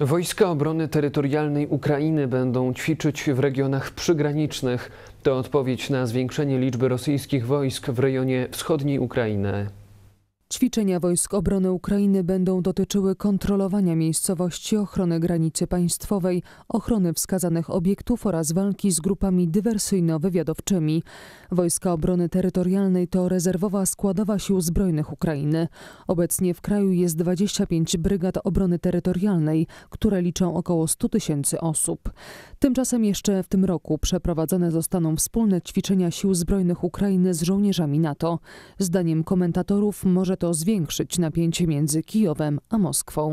Wojska Obrony Terytorialnej Ukrainy będą ćwiczyć w regionach przygranicznych. To odpowiedź na zwiększenie liczby rosyjskich wojsk w rejonie wschodniej Ukrainy. Ćwiczenia Wojsk Obrony Ukrainy będą dotyczyły kontrolowania miejscowości, ochrony granicy państwowej, ochrony wskazanych obiektów oraz walki z grupami dywersyjno-wywiadowczymi. Wojska Obrony Terytorialnej to rezerwowa składowa sił zbrojnych Ukrainy. Obecnie w kraju jest 25 brygad obrony terytorialnej, które liczą około 100 tysięcy osób. Tymczasem jeszcze w tym roku przeprowadzone zostaną wspólne ćwiczenia sił zbrojnych Ukrainy z żołnierzami NATO. Zdaniem komentatorów może to zwiększyć napięcie między Kijowem a Moskwą.